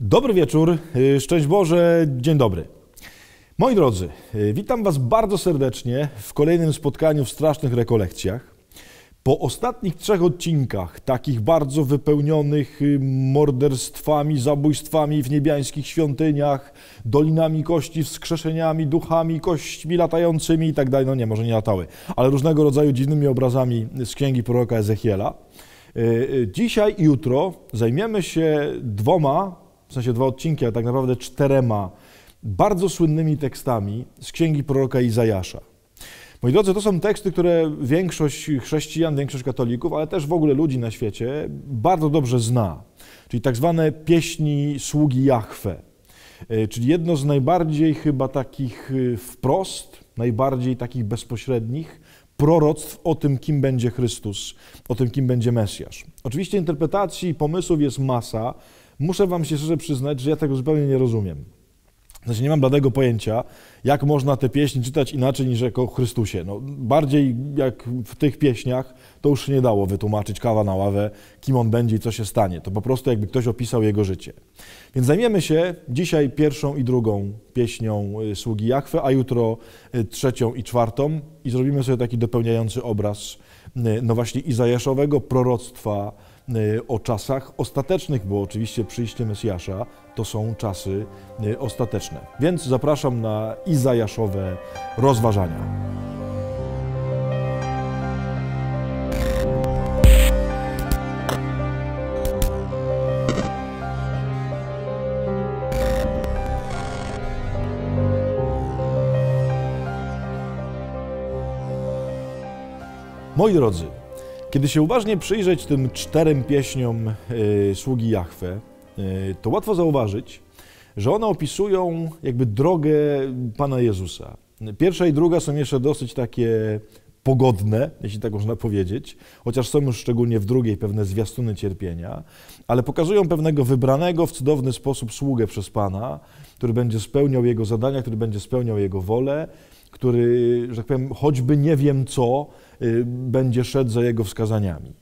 Dobry wieczór, y, szczęść Boże, dzień dobry. Moi drodzy, y, witam Was bardzo serdecznie w kolejnym spotkaniu w Strasznych Rekolekcjach. Po ostatnich trzech odcinkach, takich bardzo wypełnionych y, morderstwami, zabójstwami w niebiańskich świątyniach, dolinami kości, wskrzeszeniami, duchami, kośćmi latającymi i tak dalej, no nie, może nie latały, ale różnego rodzaju dziwnymi obrazami z księgi proroka Ezechiela. Dzisiaj i jutro zajmiemy się dwoma w sensie dwa odcinki, ale tak naprawdę czterema bardzo słynnymi tekstami z księgi proroka Izajasza. Moi drodzy, to są teksty, które większość chrześcijan, większość katolików, ale też w ogóle ludzi na świecie bardzo dobrze zna. Czyli tak zwane pieśni sługi Jahwe. E, czyli jedno z najbardziej chyba takich e, wprost, najbardziej takich bezpośrednich proroctw o tym, kim będzie Chrystus, o tym, kim będzie Mesjasz. Oczywiście interpretacji i pomysłów jest masa, muszę wam się szczerze przyznać, że ja tego zupełnie nie rozumiem. Znaczy nie mam bladego pojęcia, jak można te pieśni czytać inaczej niż jako Chrystusie. No, bardziej jak w tych pieśniach, to już się nie dało wytłumaczyć kawa na ławę, kim on będzie i co się stanie. To po prostu jakby ktoś opisał jego życie. Więc zajmiemy się dzisiaj pierwszą i drugą pieśnią y, sługi Jachwę, a jutro y, trzecią i czwartą i zrobimy sobie taki dopełniający obraz y, no właśnie Izajaszowego proroctwa o czasach ostatecznych, bo oczywiście przyjście Mesjasza to są czasy y, ostateczne. Więc zapraszam na izajaszowe rozważania. Moi drodzy, kiedy się uważnie przyjrzeć tym czterem pieśniom y, sługi Jahwe, y, to łatwo zauważyć, że one opisują jakby drogę Pana Jezusa. Pierwsza i druga są jeszcze dosyć takie pogodne, jeśli tak można powiedzieć, chociaż są już szczególnie w drugiej pewne zwiastuny cierpienia, ale pokazują pewnego wybranego w cudowny sposób sługę przez Pana, który będzie spełniał Jego zadania, który będzie spełniał Jego wolę, który, że tak powiem, choćby nie wiem co, będzie szedł za jego wskazaniami.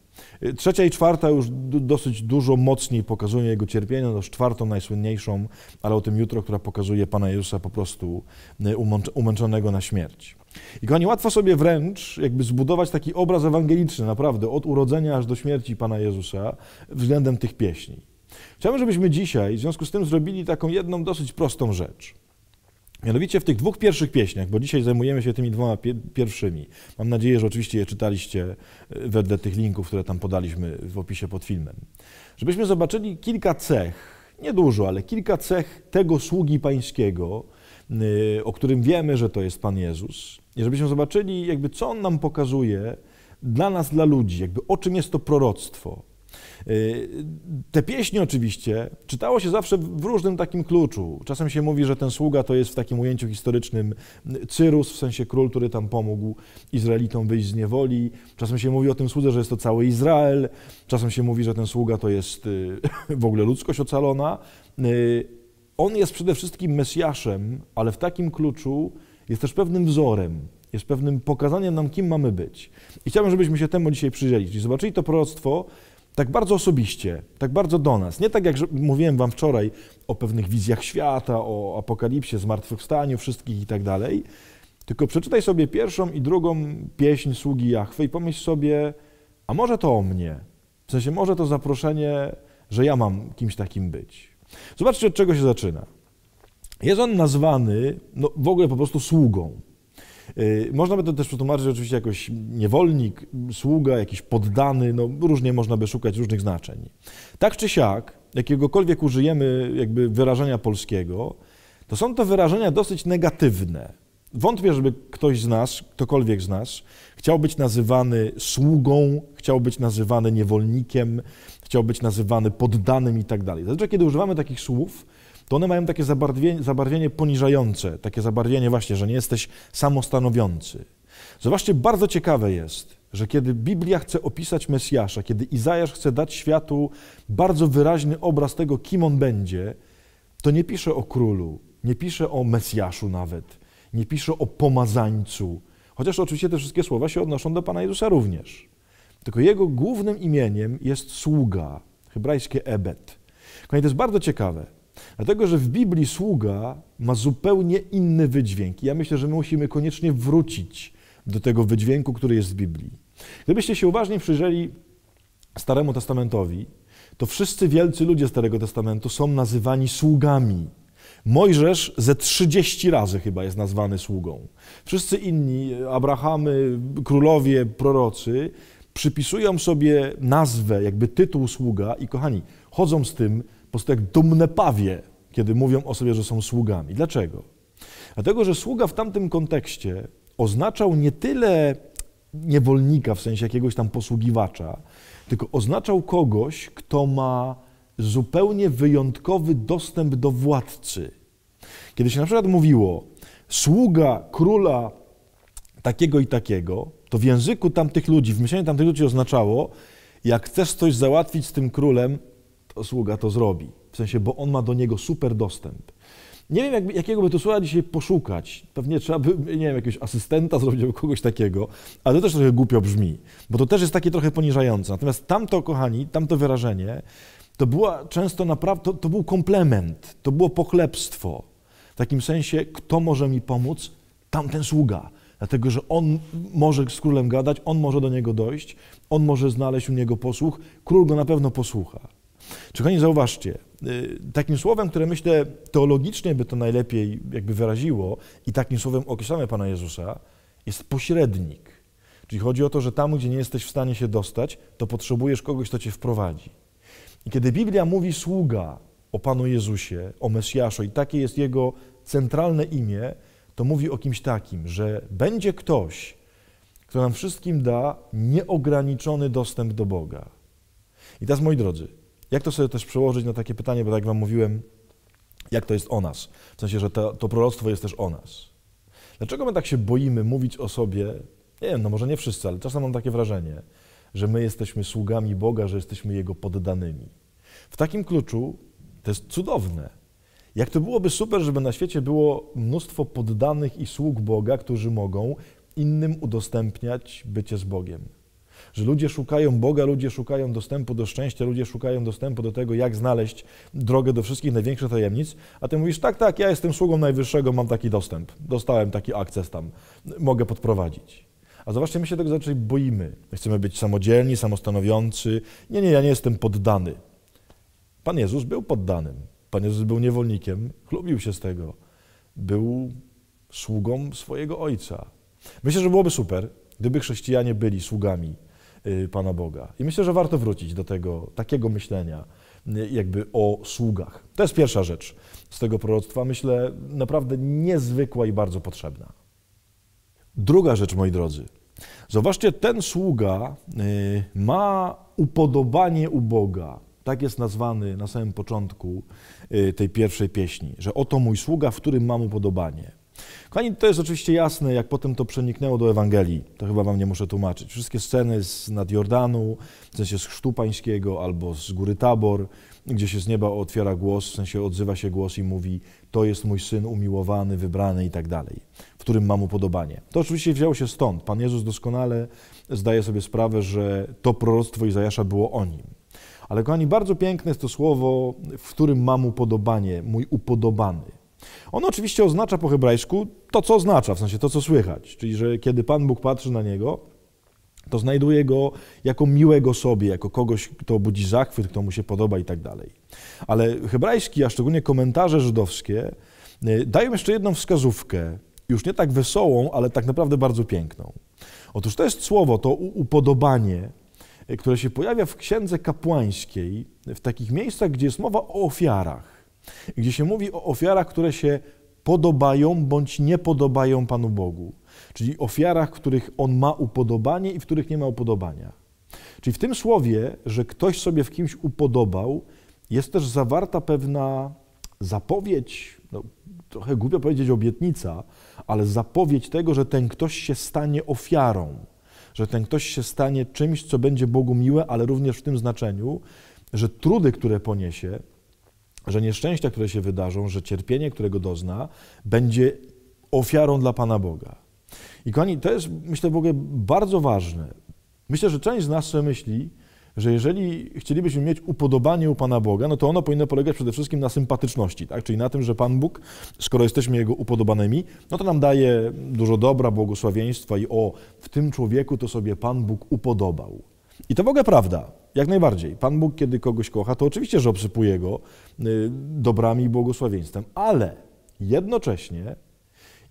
Y, trzecia i czwarta już dosyć dużo mocniej pokazują jego cierpienie, no czwartą najsłynniejszą, ale o tym jutro, która pokazuje Pana Jezusa po prostu y, umęczonego na śmierć. I kochani, łatwo sobie wręcz jakby zbudować taki obraz ewangeliczny, naprawdę, od urodzenia aż do śmierci Pana Jezusa względem tych pieśni. Chciałbym, żebyśmy dzisiaj w związku z tym zrobili taką jedną dosyć prostą rzecz. Mianowicie w tych dwóch pierwszych pieśniach, bo dzisiaj zajmujemy się tymi dwoma pierwszymi. Mam nadzieję, że oczywiście je czytaliście e, wedle tych linków, które tam podaliśmy w opisie pod filmem. Żebyśmy zobaczyli kilka cech, niedużo, ale kilka cech tego sługi pańskiego, e, o którym wiemy, że to jest Pan Jezus. I żebyśmy zobaczyli, jakby co on nam pokazuje dla nas, dla ludzi, jakby o czym jest to proroctwo te pieśni oczywiście czytało się zawsze w różnym takim kluczu. Czasem się mówi, że ten sługa to jest w takim ujęciu historycznym Cyrus, w sensie król, który tam pomógł Izraelitom wyjść z niewoli. Czasem się mówi o tym słudze, że jest to cały Izrael. Czasem się mówi, że ten sługa to jest y, w ogóle ludzkość ocalona. Y, on jest przede wszystkim Mesjaszem, ale w takim kluczu jest też pewnym wzorem, jest pewnym pokazaniem nam, kim mamy być. I chciałbym, żebyśmy się temu dzisiaj przyjrzeli, czyli zobaczyli to proroctwo tak bardzo osobiście, tak bardzo do nas. Nie tak jak mówiłem wam wczoraj o pewnych wizjach świata, o apokalipsie, zmartwychwstaniu wszystkich i tak dalej, tylko przeczytaj sobie pierwszą i drugą pieśń sługi Jachwy i pomyśl sobie, a może to o mnie? W sensie może to zaproszenie, że ja mam kimś takim być. Zobaczcie, od czego się zaczyna. Jest on nazwany no, w ogóle po prostu sługą. Y, można by to też przetłumaczyć oczywiście jakoś niewolnik, sługa, jakiś poddany, no różnie można by szukać różnych znaczeń. Tak czy siak, jakiegokolwiek użyjemy jakby wyrażenia polskiego, to są to wyrażenia dosyć negatywne. Wątpię, żeby ktoś z nas, ktokolwiek z nas, chciał być nazywany sługą, chciał być nazywany niewolnikiem, chciał być nazywany poddanym i tak dalej. Zazwyczaj, kiedy używamy takich słów, to one mają takie zabarwienie, zabarwienie poniżające, takie zabarwienie właśnie, że nie jesteś samostanowiący. Zobaczcie, bardzo ciekawe jest, że kiedy Biblia chce opisać Mesjasza, kiedy Izajasz chce dać światu bardzo wyraźny obraz tego, kim on będzie, to nie pisze o królu, nie pisze o Mesjaszu nawet, nie pisze o pomazańcu, chociaż oczywiście te wszystkie słowa się odnoszą do Pana Jezusa również. Tylko jego głównym imieniem jest sługa, hebrajskie ebet. Kochani, to jest bardzo ciekawe. Dlatego, że w Biblii sługa ma zupełnie inny wydźwięk. I ja myślę, że my musimy koniecznie wrócić do tego wydźwięku, który jest w Biblii. Gdybyście się uważnie przyjrzeli Staremu Testamentowi, to wszyscy wielcy ludzie Starego Testamentu są nazywani sługami. Mojżesz ze 30 razy chyba jest nazwany sługą. Wszyscy inni, Abrahamy, królowie, prorocy, przypisują sobie nazwę, jakby tytuł sługa i kochani, chodzą z tym prostu jak dumne pawie, kiedy mówią o sobie, że są sługami. Dlaczego? Dlatego, że sługa w tamtym kontekście oznaczał nie tyle niewolnika, w sensie jakiegoś tam posługiwacza, tylko oznaczał kogoś, kto ma zupełnie wyjątkowy dostęp do władcy. Kiedy się na przykład mówiło sługa króla takiego i takiego, to w języku tamtych ludzi, w myśleniu tamtych ludzi oznaczało, jak chcesz coś załatwić z tym królem, sługa to zrobi. W sensie, bo on ma do niego super dostęp. Nie wiem, jak, jakiego by tu słowa dzisiaj poszukać. Pewnie trzeba by, nie wiem, jakiegoś asystenta zrobić albo kogoś takiego, ale to też trochę głupio brzmi, bo to też jest takie trochę poniżające. Natomiast tamto, kochani, tamto wyrażenie, to była często naprawdę, to, to był komplement, to było pochlebstwo. W takim sensie, kto może mi pomóc? Tamten sługa. Dlatego, że on może z królem gadać, on może do niego dojść, on może znaleźć u niego posłuch, król go na pewno posłucha. Czy kochani, zauważcie, y, takim słowem, które myślę teologicznie by to najlepiej jakby wyraziło i takim słowem określamy Pana Jezusa, jest pośrednik. Czyli chodzi o to, że tam, gdzie nie jesteś w stanie się dostać, to potrzebujesz kogoś, kto cię wprowadzi. I kiedy Biblia mówi sługa o Panu Jezusie, o Mesjaszu i takie jest Jego centralne imię, to mówi o kimś takim, że będzie ktoś, kto nam wszystkim da nieograniczony dostęp do Boga. I teraz, moi drodzy, jak to sobie też przełożyć na takie pytanie, bo tak jak wam mówiłem, jak to jest o nas? W sensie, że to, to proroctwo jest też o nas. Dlaczego my tak się boimy mówić o sobie? Nie wiem, no może nie wszyscy, ale czasem mam takie wrażenie, że my jesteśmy sługami Boga, że jesteśmy Jego poddanymi. W takim kluczu to jest cudowne. Jak to byłoby super, żeby na świecie było mnóstwo poddanych i sług Boga, którzy mogą innym udostępniać bycie z Bogiem. Że ludzie szukają Boga, ludzie szukają dostępu do szczęścia, ludzie szukają dostępu do tego, jak znaleźć drogę do wszystkich największych tajemnic, a ty mówisz, tak, tak, ja jestem sługą Najwyższego, mam taki dostęp, dostałem taki akces tam, mogę podprowadzić. A zobaczcie, my się tego zaczęli boimy. My chcemy być samodzielni, samostanowiący. Nie, nie, ja nie jestem poddany. Pan Jezus był poddanym. Pan Jezus był niewolnikiem, chlubił się z tego. Był sługą swojego Ojca. Myślę, że byłoby super, gdyby chrześcijanie byli sługami Pana Boga. I myślę, że warto wrócić do tego takiego myślenia, y, jakby o sługach. To jest pierwsza rzecz z tego proroctwa, myślę, naprawdę niezwykła i bardzo potrzebna. Druga rzecz, moi drodzy. Zobaczcie, ten sługa y, ma upodobanie u Boga. Tak jest nazwany na samym początku tej pierwszej pieśni, że oto mój sługa, w którym mam upodobanie. Kochani, to jest oczywiście jasne, jak potem to przeniknęło do Ewangelii. To chyba wam nie muszę tłumaczyć. Wszystkie sceny z nad Jordanu, w sensie z Chrztu Pańskiego albo z Góry Tabor, gdzie się z nieba otwiera głos, w sensie odzywa się głos i mówi to jest mój Syn umiłowany, wybrany i tak dalej, w którym mam upodobanie. To oczywiście wzięło się stąd. Pan Jezus doskonale zdaje sobie sprawę, że to proroctwo Izajasza było o Nim. Ale kochani, bardzo piękne jest to słowo, w którym mam upodobanie, mój upodobany. On oczywiście oznacza po hebrajsku to, co oznacza, w sensie to, co słychać. Czyli, że kiedy Pan Bóg patrzy na niego, to znajduje go jako miłego sobie, jako kogoś, kto budzi zachwyt, kto mu się podoba i tak dalej. Ale hebrajski, a szczególnie komentarze żydowskie, y, dają jeszcze jedną wskazówkę, już nie tak wesołą, ale tak naprawdę bardzo piękną. Otóż to jest słowo, to upodobanie, y, które się pojawia w księdze kapłańskiej, w takich miejscach, gdzie jest mowa o ofiarach gdzie się mówi o ofiarach, które się podobają bądź nie podobają Panu Bogu. Czyli ofiarach, których On ma upodobanie i w których nie ma upodobania. Czyli w tym słowie, że ktoś sobie w kimś upodobał, jest też zawarta pewna zapowiedź, no, trochę głupio powiedzieć obietnica, ale zapowiedź tego, że ten ktoś się stanie ofiarą, że ten ktoś się stanie czymś, co będzie Bogu miłe, ale również w tym znaczeniu, że trudy, które poniesie, że nieszczęścia, które się wydarzą, że cierpienie, którego dozna, będzie ofiarą dla Pana Boga. I kochani, to jest, myślę, w ogóle bardzo ważne. Myślę, że część z nas sobie myśli, że jeżeli chcielibyśmy mieć upodobanie u Pana Boga, no to ono powinno polegać przede wszystkim na sympatyczności, tak? czyli na tym, że Pan Bóg, skoro jesteśmy Jego upodobanymi, no to nam daje dużo dobra, błogosławieństwa i o, w tym człowieku to sobie Pan Bóg upodobał. I to ogóle prawda, jak najbardziej. Pan Bóg, kiedy kogoś kocha, to oczywiście, że obsypuje go y, dobrami i błogosławieństwem, ale jednocześnie,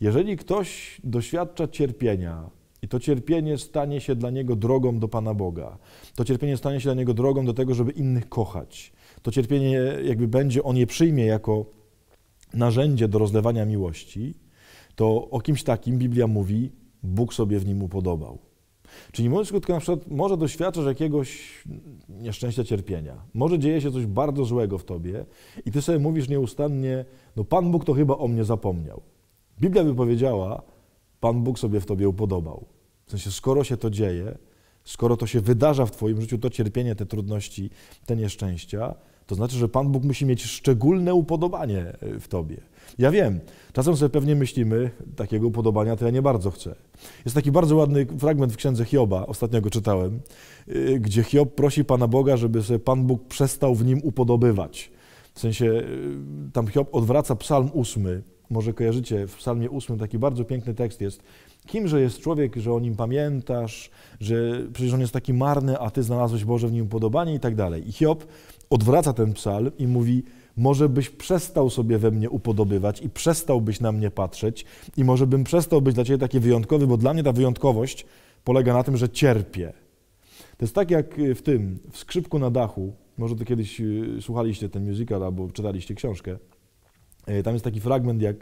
jeżeli ktoś doświadcza cierpienia, i to cierpienie stanie się dla niego drogą do Pana Boga. To cierpienie stanie się dla niego drogą do tego, żeby innych kochać. To cierpienie, jakby będzie, on je przyjmie jako narzędzie do rozlewania miłości, to o kimś takim Biblia mówi, Bóg sobie w nim upodobał. Czyli mówiąc krótko, na przykład może doświadczasz jakiegoś nieszczęścia, cierpienia. Może dzieje się coś bardzo złego w tobie i ty sobie mówisz nieustannie, no Pan Bóg to chyba o mnie zapomniał. Biblia by powiedziała, Pan Bóg sobie w tobie upodobał. W sensie, skoro się to dzieje, skoro to się wydarza w Twoim życiu, to cierpienie, te trudności, te nieszczęścia, to znaczy, że Pan Bóg musi mieć szczególne upodobanie e, w Tobie. Ja wiem, czasem sobie pewnie myślimy, takiego upodobania to ja nie bardzo chcę. Jest taki bardzo ładny fragment w księdze Hioba, ostatnio go czytałem, e, gdzie Hiob prosi Pana Boga, żeby sobie Pan Bóg przestał w nim upodobywać. W sensie, e, tam Hiob odwraca psalm ósmy, może kojarzycie, w psalmie ósmym taki bardzo piękny tekst jest, Kimże jest człowiek, że o nim pamiętasz, że przecież on jest taki marny, a ty znalazłeś Boże w nim podobanie i tak dalej. I Hiob odwraca ten psalm i mówi, może byś przestał sobie we mnie upodobywać i przestałbyś na mnie patrzeć i może bym przestał być dla ciebie taki wyjątkowy, bo dla mnie ta wyjątkowość polega na tym, że cierpię. To jest tak jak w tym, w Skrzypku na dachu, może to kiedyś y, słuchaliście ten musical albo czytaliście książkę, e, tam jest taki fragment, jak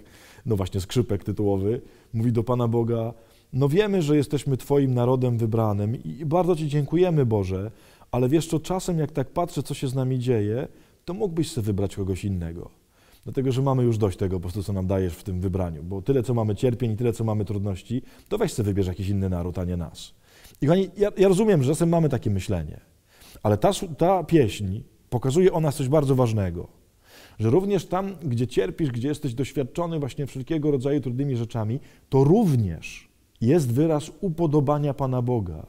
no właśnie skrzypek tytułowy, mówi do Pana Boga, no wiemy, że jesteśmy Twoim narodem wybranym i bardzo Ci dziękujemy Boże, ale wiesz co, czasem jak tak patrzę, co się z nami dzieje, to mógłbyś sobie wybrać kogoś innego. Dlatego, że mamy już dość tego po prostu, co nam dajesz w tym wybraniu, bo tyle, co mamy cierpień i tyle, co mamy trudności, to weź sobie wybierz jakiś inny naród, a nie nas. I kochani, ja, ja rozumiem, że czasem mamy takie myślenie, ale ta, ta pieśń pokazuje o nas coś bardzo ważnego że również tam, gdzie cierpisz, gdzie jesteś doświadczony właśnie wszelkiego rodzaju trudnymi rzeczami, to również jest wyraz upodobania Pana Boga.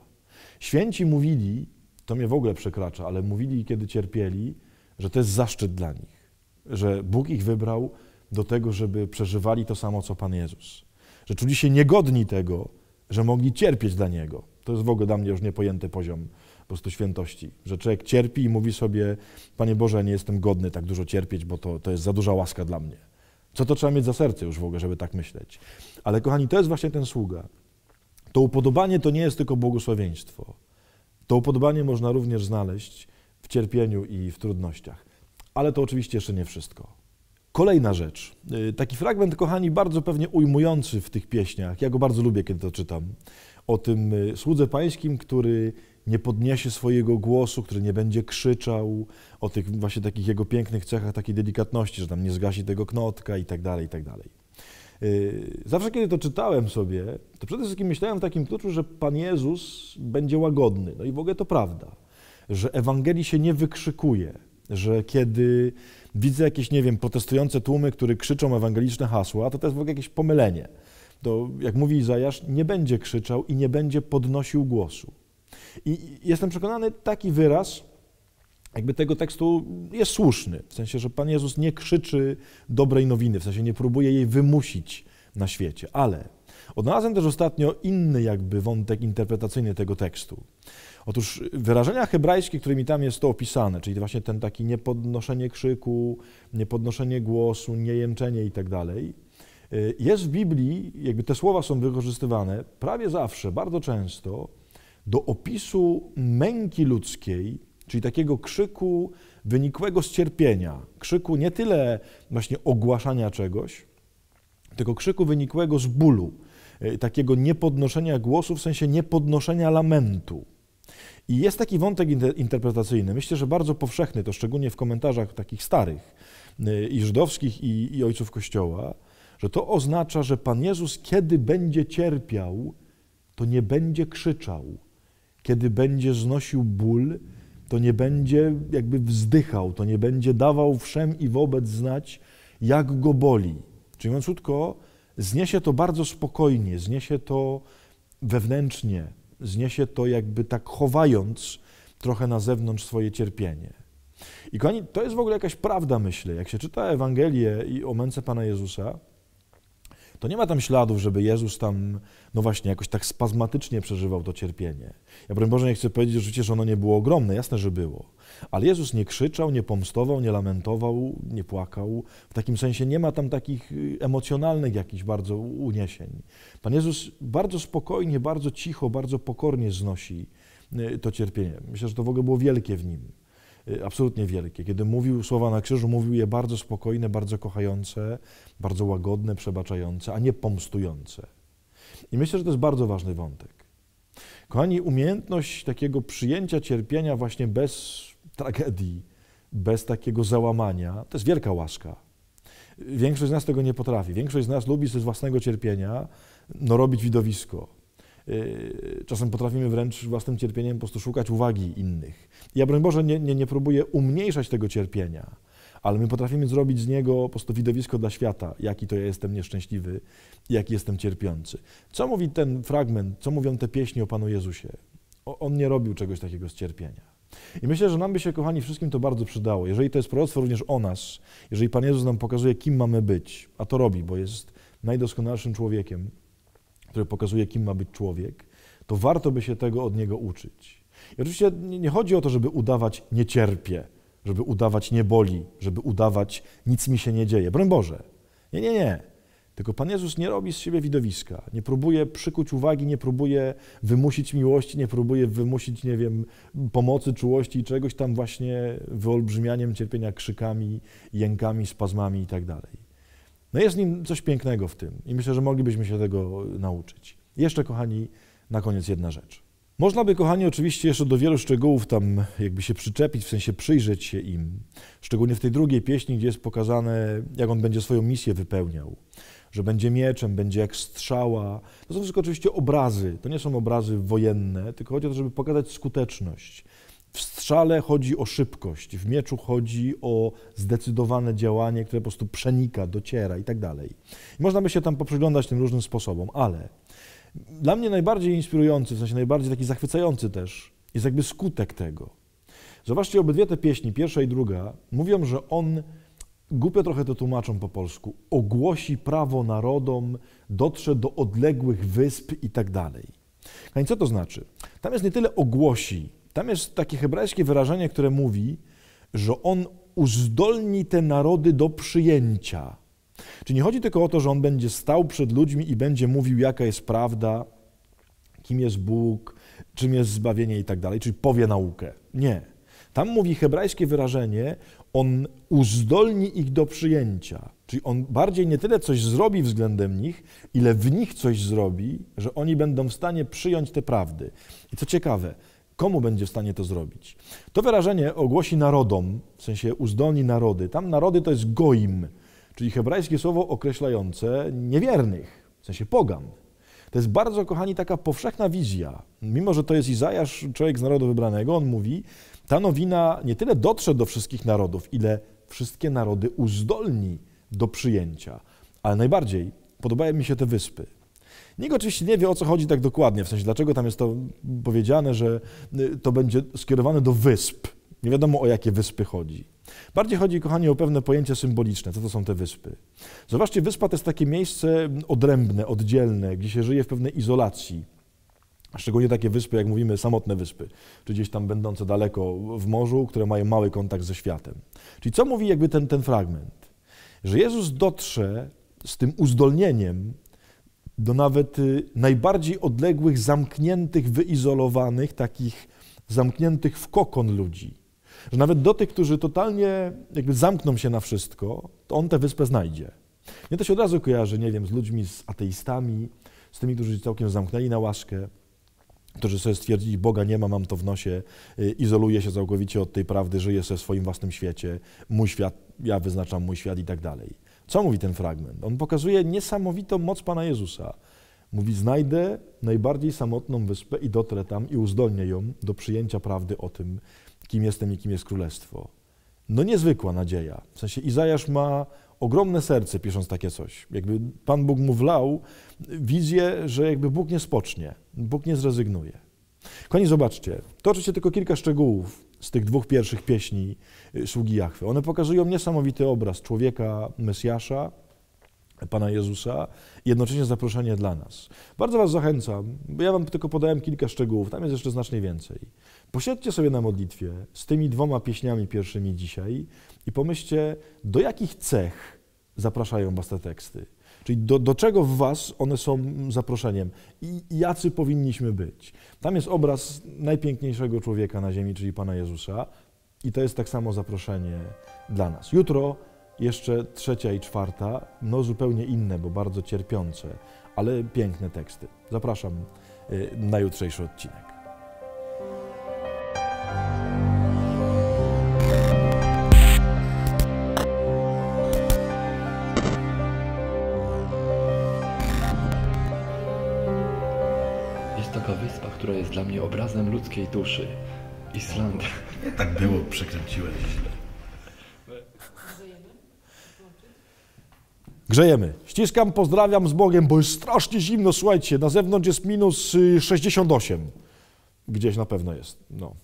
Święci mówili, to mnie w ogóle przekracza, ale mówili, kiedy cierpieli, że to jest zaszczyt dla nich, że Bóg ich wybrał do tego, żeby przeżywali to samo, co Pan Jezus. Że czuli się niegodni tego, że mogli cierpieć dla Niego. To jest w ogóle dla mnie już niepojęty poziom po prostu świętości, że człowiek cierpi i mówi sobie, Panie Boże, nie jestem godny tak dużo cierpieć, bo to, to jest za duża łaska dla mnie. Co to trzeba mieć za serce już w ogóle, żeby tak myśleć. Ale kochani, to jest właśnie ten sługa. To upodobanie to nie jest tylko błogosławieństwo. To upodobanie można również znaleźć w cierpieniu i w trudnościach. Ale to oczywiście jeszcze nie wszystko. Kolejna rzecz. Y, taki fragment, kochani, bardzo pewnie ujmujący w tych pieśniach. Ja go bardzo lubię, kiedy to czytam. O tym y, słudze pańskim, który nie podniesie swojego głosu, który nie będzie krzyczał, o tych właśnie takich jego pięknych cechach, takiej delikatności, że tam nie zgasi tego knotka i tak dalej, i tak dalej. Y, zawsze, kiedy to czytałem sobie, to przede wszystkim myślałem w takim kluczu, że Pan Jezus będzie łagodny. No i w ogóle to prawda, że Ewangelii się nie wykrzykuje, że kiedy widzę jakieś, nie wiem, protestujące tłumy, które krzyczą ewangeliczne hasła, to to jest w ogóle jakieś pomylenie. To, jak mówi Izajasz, nie będzie krzyczał i nie będzie podnosił głosu. I jestem przekonany, taki wyraz jakby tego tekstu jest słuszny. W sensie, że Pan Jezus nie krzyczy dobrej nowiny, w sensie nie próbuje jej wymusić na świecie. Ale odnalazłem też ostatnio inny jakby wątek interpretacyjny tego tekstu. Otóż wyrażenia hebrajskie, którymi tam jest to opisane, czyli właśnie ten taki niepodnoszenie krzyku, niepodnoszenie głosu, niejęczenie i tak y, jest w Biblii, jakby te słowa są wykorzystywane prawie zawsze, bardzo często, do opisu męki ludzkiej, czyli takiego krzyku wynikłego z cierpienia, krzyku nie tyle właśnie ogłaszania czegoś, tylko krzyku wynikłego z bólu, e, takiego niepodnoszenia głosu, w sensie niepodnoszenia lamentu. I jest taki wątek interpretacyjny, myślę, że bardzo powszechny, to szczególnie w komentarzach takich starych e, i żydowskich, i, i ojców Kościoła, że to oznacza, że Pan Jezus, kiedy będzie cierpiał, to nie będzie krzyczał, kiedy będzie znosił ból, to nie będzie jakby wzdychał, to nie będzie dawał wszem i wobec znać, jak go boli. Czyli mówiąc krótko, zniesie to bardzo spokojnie, zniesie to wewnętrznie, zniesie to jakby tak chowając trochę na zewnątrz swoje cierpienie. I kochani, to jest w ogóle jakaś prawda, myślę. Jak się czyta Ewangelię i o męce Pana Jezusa, to nie ma tam śladów, żeby Jezus tam, no właśnie, jakoś tak spazmatycznie przeżywał to cierpienie. Ja, broń Boże, nie chcę powiedzieć, że życie, że ono nie było ogromne, jasne, że było. Ale Jezus nie krzyczał, nie pomstował, nie lamentował, nie płakał. W takim sensie nie ma tam takich y, emocjonalnych jakichś bardzo uniesień. Pan Jezus bardzo spokojnie, bardzo cicho, bardzo pokornie znosi y, to cierpienie. Myślę, że to w ogóle było wielkie w nim. Y, absolutnie wielkie. Kiedy mówił słowa na krzyżu, mówił je bardzo spokojne, bardzo kochające, bardzo łagodne, przebaczające, a nie pomstujące. I myślę, że to jest bardzo ważny wątek. Kochani, umiejętność takiego przyjęcia cierpienia właśnie bez tragedii, bez takiego załamania, to jest wielka łaska. Większość z nas tego nie potrafi. Większość z nas lubi ze własnego cierpienia no, robić widowisko. Y, czasem potrafimy wręcz własnym cierpieniem po prostu szukać uwagi innych. Ja, broń Boże, nie, nie, nie próbuję umniejszać tego cierpienia, ale my potrafimy zrobić z niego po prostu widowisko dla świata, jaki to ja jestem nieszczęśliwy, jaki jestem cierpiący. Co mówi ten fragment, co mówią te pieśni o Panu Jezusie? O, on nie robił czegoś takiego z cierpienia. I myślę, że nam by się, kochani, wszystkim to bardzo przydało. Jeżeli to jest proroctwo również o nas, jeżeli Pan Jezus nam pokazuje, kim mamy być, a to robi, bo jest najdoskonalszym człowiekiem, który pokazuje, kim ma być człowiek, to warto by się tego od niego uczyć. I oczywiście nie chodzi o to, żeby udawać nie cierpię, żeby udawać nie boli, żeby udawać nic mi się nie dzieje. Broń Boże. Nie, nie, nie. Tylko Pan Jezus nie robi z siebie widowiska, nie próbuje przykuć uwagi, nie próbuje wymusić miłości, nie próbuje wymusić, nie wiem, pomocy, czułości i czegoś tam właśnie wyolbrzymianiem cierpienia krzykami, jękami, spazmami tak dalej. No jest w nim coś pięknego w tym i myślę, że moglibyśmy się tego nauczyć. Jeszcze, kochani, na koniec jedna rzecz. Można by, kochani, oczywiście jeszcze do wielu szczegółów tam jakby się przyczepić, w sensie przyjrzeć się im. Szczególnie w tej drugiej pieśni, gdzie jest pokazane, jak on będzie swoją misję wypełniał. Że będzie mieczem, będzie jak strzała. To są wszystko oczywiście obrazy. To nie są obrazy wojenne, tylko chodzi o to, żeby pokazać skuteczność. W strzale chodzi o szybkość, w mieczu chodzi o zdecydowane działanie, które po prostu przenika, dociera i tak dalej. Można by się tam poprzyglądać tym różnym sposobom, ale dla mnie najbardziej inspirujący, w sensie najbardziej taki zachwycający też, jest jakby skutek tego. Zobaczcie, obydwie te pieśni, pierwsza i druga, mówią, że on, głupio trochę to tłumaczą po polsku, ogłosi prawo narodom, dotrze do odległych wysp i tak dalej. I co to znaczy? Tam jest nie tyle ogłosi, tam jest takie hebrajskie wyrażenie, które mówi, że on uzdolni te narody do przyjęcia. Czyli nie chodzi tylko o to, że on będzie stał przed ludźmi i będzie mówił, jaka jest prawda, kim jest Bóg, czym jest zbawienie i tak dalej, czyli powie naukę. Nie. Tam mówi hebrajskie wyrażenie, on uzdolni ich do przyjęcia. Czyli on bardziej nie tyle coś zrobi względem nich, ile w nich coś zrobi, że oni będą w stanie przyjąć te prawdy. I co ciekawe, komu będzie w stanie to zrobić? To wyrażenie ogłosi narodom, w sensie uzdolni narody. Tam narody to jest goim, czyli hebrajskie słowo określające niewiernych, w sensie pogan. To jest bardzo, kochani, taka powszechna wizja. Mimo, że to jest Izajasz, człowiek z narodu wybranego, on mówi, ta nowina nie tyle dotrze do wszystkich narodów, ile wszystkie narody uzdolni do przyjęcia. Ale najbardziej podobają mi się te wyspy. Nikt oczywiście nie wie, o co chodzi tak dokładnie, w sensie dlaczego tam jest to powiedziane, że y, to będzie skierowane do wysp. Nie wiadomo, o jakie wyspy chodzi. Bardziej chodzi, kochani, o pewne pojęcia symboliczne. Co to są te wyspy? Zobaczcie, wyspa to jest takie miejsce odrębne, oddzielne, gdzie się żyje w pewnej izolacji. Szczególnie takie wyspy, jak mówimy, samotne wyspy, czy gdzieś tam będące daleko w morzu, które mają mały kontakt ze światem. Czyli co mówi jakby ten, ten fragment? Że Jezus dotrze z tym uzdolnieniem do nawet y, najbardziej odległych, zamkniętych, wyizolowanych, takich zamkniętych w kokon ludzi. Że nawet do tych, którzy totalnie jakby zamkną się na wszystko, to on tę wyspę znajdzie. Mnie to się od razu kojarzy, nie wiem, z ludźmi, z ateistami, z tymi, którzy całkiem zamknęli na łaskę, którzy sobie stwierdzili, Boga nie ma, mam to w nosie, y, izoluję się całkowicie od tej prawdy, żyję sobie w swoim własnym świecie, mój świat, ja wyznaczam mój świat i tak dalej. Co mówi ten fragment? On pokazuje niesamowitą moc Pana Jezusa. Mówi, znajdę najbardziej samotną wyspę i dotrę tam i uzdolnię ją do przyjęcia prawdy o tym, kim jestem i kim jest królestwo. No niezwykła nadzieja. W sensie Izajasz ma ogromne serce pisząc takie coś. Jakby Pan Bóg mu wlał wizję, że jakby Bóg nie spocznie, Bóg nie zrezygnuje. Kochani, zobaczcie, to oczywiście tylko kilka szczegółów z tych dwóch pierwszych pieśni y, sługi Jachwy. One pokazują niesamowity obraz człowieka, Mesjasza, Pana Jezusa jednocześnie zaproszenie dla nas. Bardzo Was zachęcam, bo ja Wam tylko podałem kilka szczegółów, tam jest jeszcze znacznie więcej. Posiedźcie sobie na modlitwie z tymi dwoma pieśniami pierwszymi dzisiaj i pomyślcie, do jakich cech zapraszają Was te teksty. Czyli do, do czego w Was one są zaproszeniem i jacy powinniśmy być. Tam jest obraz najpiękniejszego człowieka na ziemi, czyli Pana Jezusa i to jest tak samo zaproszenie dla nas. Jutro jeszcze trzecia i czwarta, no zupełnie inne, bo bardzo cierpiące, ale piękne teksty. Zapraszam y, na jutrzejszy odcinek. Taka wyspa, która jest dla mnie obrazem ludzkiej duszy. Islandia. Tak było, przekręciłeś źle. Grzejemy. Ściskam, pozdrawiam z Bogiem, bo jest strasznie zimno, słuchajcie, na zewnątrz jest minus y, 68. Gdzieś na pewno jest. No,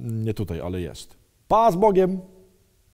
nie tutaj, ale jest. Pa z Bogiem!